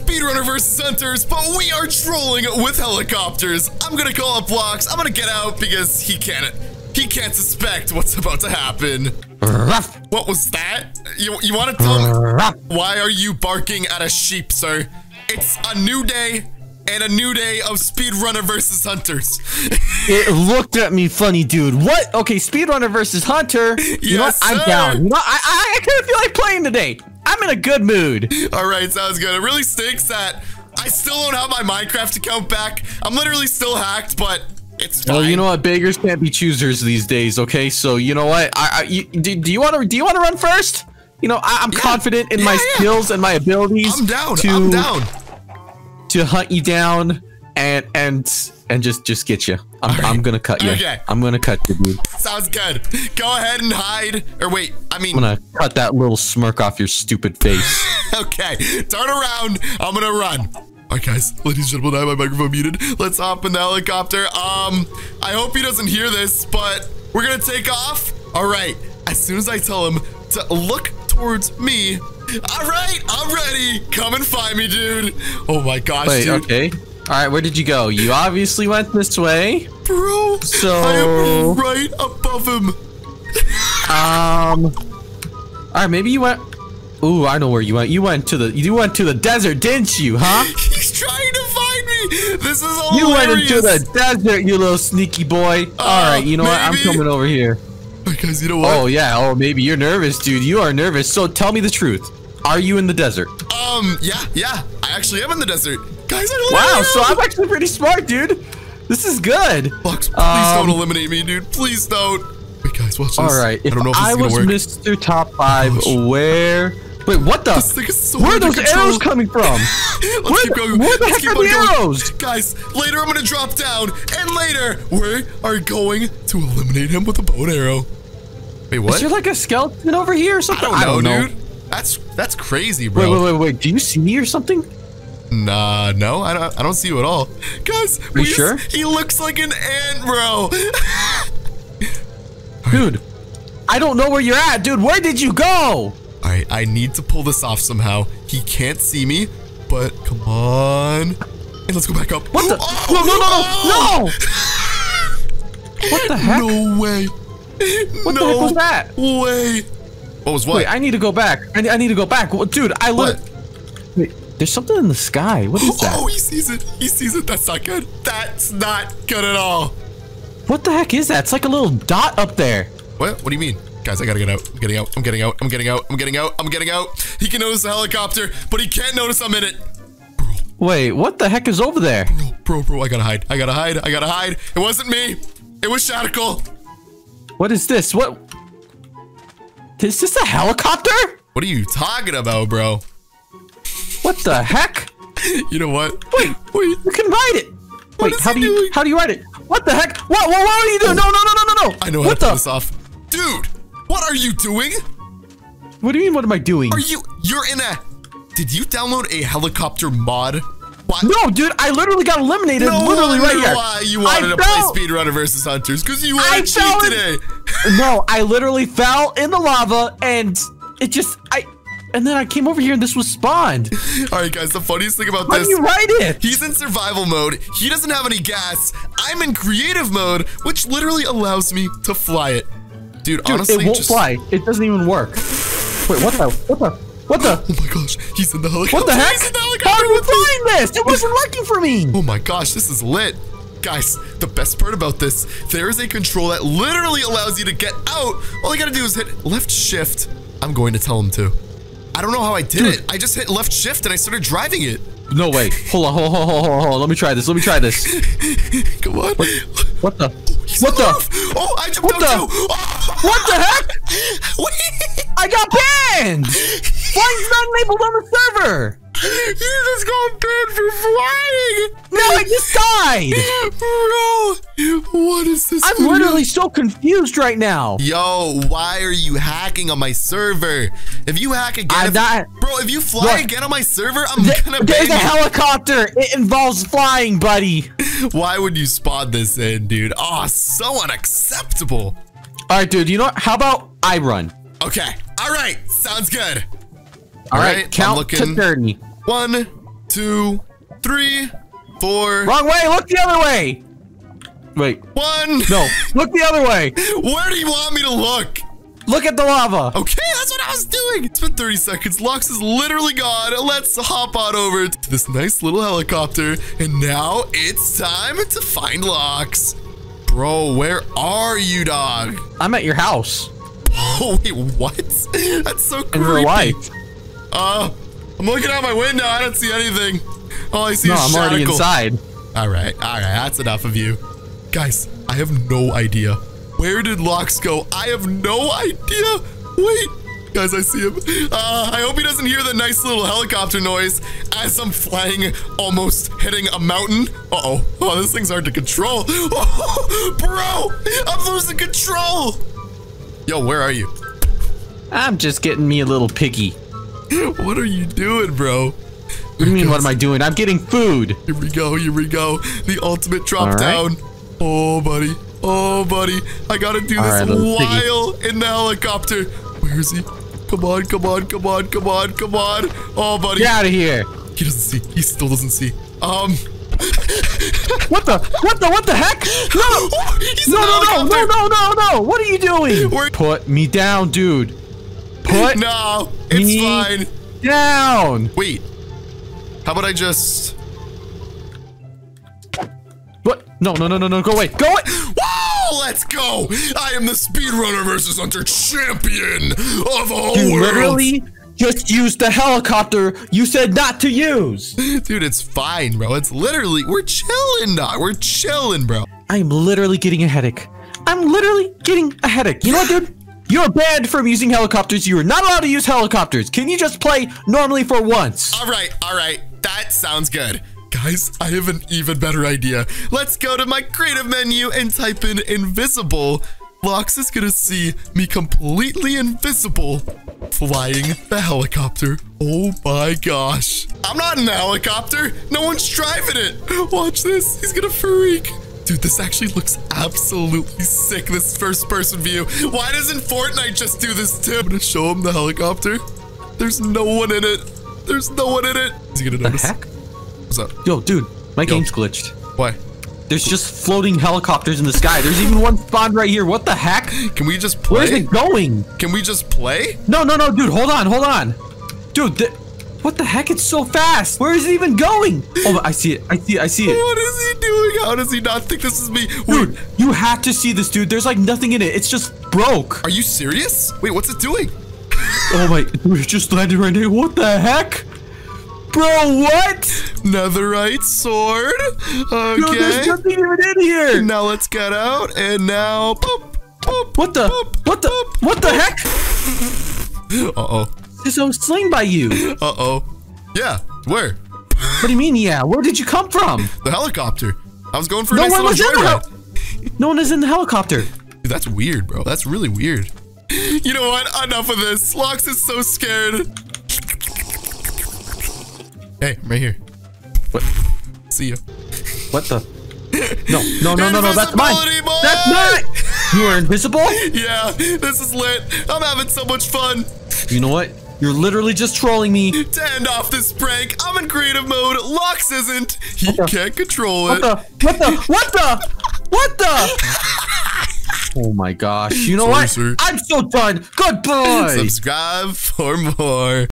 Speedrunner versus Hunters, but we are trolling with helicopters. I'm gonna call up Blocks. I'm gonna get out because he can't he can't suspect what's about to happen. Ruff, What was that? You you wanna tell me why are you barking at a sheep, sir? It's a new day and a new day of Speedrunner versus Hunters. It looked at me funny, dude. What? Okay, speedrunner versus hunter. You know what? Yes, I'm sir. down. You know, I, I, I kind of feel like playing today. I'm in a good mood. All right, sounds good. It really stinks that I still don't have my Minecraft account back. I'm literally still hacked, but it's fine. Well, you know what? Beggars can't be choosers these days. Okay, so you know what? I, I you, do, do you want to do you want to run first? You know, I, I'm Yeah. confident in Yeah, my yeah. skills and my abilities. I'm down. To, I'm down. to hunt you down and and and just just get you. I'm, right. I'm gonna cut you. Okay. I'm gonna cut you, dude. Sounds good. Go ahead and hide. Or wait, I mean, I'm gonna cut that little smirk off your stupid face. okay. Turn around. I'm gonna run. All right, guys. Ladies and gentlemen, I have my microphone muted. Let's hop in the helicopter. Um, I hope he doesn't hear this, but we're gonna take off. All right. As soon as I tell him to look towards me. All right, I'm ready. Come and find me, dude. Oh my gosh, Wait, dude. okay. All right, where did you go? You obviously went this way. Bro, So- I am right above him. Um. All right, maybe you went. Ooh, I know where you went. You went to the you went to the desert, didn't you? Huh? He's trying to find me. This is hilarious. You went into the desert, you little sneaky boy. All right, you know what? I'm coming over here. Because you know what? Oh yeah. Oh, maybe you're nervous, dude. You are nervous. So tell me the truth. Are you in the desert? Um, yeah, yeah. I actually am in the desert. Guys, Wow. know. So I'm actually pretty smart, dude. This is good. Fox, please Um, don't eliminate me, dude. Please don't. Wait, guys, watch this. All right. I don't know if this I is was work. Mr. Top Five, gosh. where? Wait, what the? This thing is so Where are those control. arrows coming from? Let's Where keep the- going. where the Let's heck keep are on the going. arrows? Guys, later I'm gonna drop down, and later we are going to eliminate him with a bow and arrow. Wait, what? Is there like a skeleton over here or something? I don't know, dude. That's that's crazy, Wait, bro. wait, wait, wait. Do you see me or something? Nah, no, I don't. I don't see you at all, guys. Are you sure? He looks like an ant, bro. Dude, I don't know where you're at, dude. Where did you go? all right, I need to pull this off somehow. He can't see me, but come on. And let's go back up. What the? Oh, no, no, oh, no, no! What the heck? No way. What no the heck was that? Way. What was what? Wait, I need to go back. I need, I need to go back. Dude, I What? There's something in the sky. What is that? Oh, he sees it. He sees it. That's not good. That's not good at all. What the heck is that? It's like a little dot up there. What? What do you mean? Guys, I gotta get out. I'm getting out. I'm getting out. I'm getting out. I'm getting out. I'm getting out. He can notice the helicopter, but he can't notice I'm in it. Bro. Wait, what the heck is over there? Bro, bro, bro, I gotta hide. I gotta hide. I gotta hide. It wasn't me. It was Shadical. What is this? What? Is this a helicopter? What are you talking about, bro? What the heck? You know what? Wait, Wait. you can ride it. Wait, how do you doing? how do you ride it? What the heck? What? What? What are you doing? No, no, no, no, no, no. I know how what to pull the? this off. Dude, what are you doing? What do you mean? What am I doing? Are you, you're in a, did you download a helicopter mod? What? No, dude, I literally got eliminated. No literally right here. why you wanted I to fell. play Speedrunner versus Hunters, because you want to cheat today. No, I literally fell in the lava and it just I and then I came over here and this was spawned. All right, guys, the funniest thing about How this. do you ride it? He's in survival mode. He doesn't have any gas. I'm in creative mode, which literally allows me to fly it. Dude, Dude, honestly, it won't just, fly. It doesn't even work. Wait, what the? What the? What the? Oh my gosh, he's in the helicopter. What the heck? He's in the How helicopter are you flying this? It wasn't working for me. Oh my gosh, this is lit. Guys, the best part about this, there is a control that literally allows you to get out. All you gotta do is hit left shift. I'm going to tell him to. I don't know how I did it. I just hit left shift and I started driving it. No way. Hold on. Hold, on, hold, hold, hold, hold. Let me try this. Let me try this. Come on. What the? He's What the? roof. Oh, I jumped What out the? Oh. What the heck? Wait. I got banned. Flying's not enabled on the server. You just got banned for flying! I just died. Bro, what is this? I'm video? literally so confused right now. Yo, why are you hacking on my server? If you hack again, I'm if- not- bro, if you fly Look. again on my server, I'm Th- gonna There's a you. helicopter. It involves flying, buddy. Why would you spawn this in, dude? Oh, so unacceptable. All right, dude. You know what? How about I run? Okay, all right, sounds good. All right, right, I'm count looking- to thirty. One, two, three, four, Wrong way. Look the other way. Wait. one. No. Look the other way. Where do you want me to look? Look at the lava. Okay, that's what I was doing. It's been 30 seconds. Lux is literally gone. Let's hop on over to this nice little helicopter. And now it's time to find Lux. Bro, where are you, dog? I'm at your house Oh, wait, what? That's so creepy. in real life. Uh, I'm looking out my window. I don't see anything. All I see No, is I'm already inside. All right, all right, that's enough of you. Guys, I have no idea. Where did Lux go? I have no idea. Wait, guys, I see him. Uh, I hope he doesn't hear the nice little helicopter noise as I'm flying, almost hitting a mountain. Uh-oh. Oh, this thing's hard to control. Oh, bro, I'm losing control. Yo, where are you? I'm just getting me a little piggy. What are you doing, bro? What do you mean, what am I doing? I'm getting food. Here we go, here we go. The ultimate drop right. down. Oh, buddy. Oh, buddy. I gotta do All this right, while in the helicopter. Where is he? Come on, come on, come on, come on, come on. Oh, buddy. Get out of here. He doesn't see. He still doesn't see. Um. What the? What the? What the heck? No! No, no, no, no, no, no, no! What are you doing? We're- Put me down, dude. Put No, it's fine. down. Wait. How about I just. What? No, no, no, no, no. Go away. Go away. Whoa! Let's go! I am the speedrunner versus Hunter champion of the whole You world. literally just used the helicopter you said not to use. Dude, it's fine, bro. It's literally we're chilling, dog. We're chilling, bro. I'm literally getting a headache. I'm literally getting a headache. You know what, dude? You're banned from using helicopters. You are not allowed to use helicopters. Can you just play normally for once? All right, all right. That sounds good. Guys, I have an even better idea. Let's go to my creative menu and type in invisible. Lox is gonna see me completely invisible flying the helicopter. Oh my gosh. I'm not in the helicopter. No one's driving it. Watch this. He's gonna freak. Dude, this actually looks absolutely sick, this first person view. Why doesn't Fortnite just do this too? I'm gonna show him the helicopter. There's no one in it. There's no one in it. Is he gonna The heck? What's up? Yo, dude, my game's glitched. Why? There's just floating helicopters in the sky. There's even one spawned right here. What the heck? Can we just play? Where's it going? Can we just play? No, no, no, dude, hold on, hold on. Dude, what the heck? It's so fast. Where is it even going? Oh, I see it. I see it. I see it. What is he doing? How does he not think this is me? Wait, Dude, you have to see this, dude. There's like nothing in it. It's just broke. are you serious? Wait, what's it doing? Oh my, we just landed right here. What the heck? Bro, what? Netherite sword. Dude, there's Okay. nothing even in here. Now let's get out. And now, boop, boop. What the? What the? What the heck? Uh oh. There's no sling by you. Uh oh. Yeah. Where? What do you mean, yeah? Where did you come from? The helicopter. I was going for a No nice one little was in the joyride. No one is in the helicopter. Dude, that's weird, bro. That's really weird. You know what? Enough of this. Lox is so scared. Hey, I'm right here. What? See you. What the? No, no, no, no, no. That's mine. Boy! That's mine. You are invisible. Yeah, this is lit. I'm having so much fun. You know what? You're literally just trolling me. To end off this prank, I'm in creative mode. Lux isn't. He the- can't control it. What the? What the? What the? What the? Oh my gosh. You know Sorry, what? sir. I'm so done. Goodbye. Subscribe for more.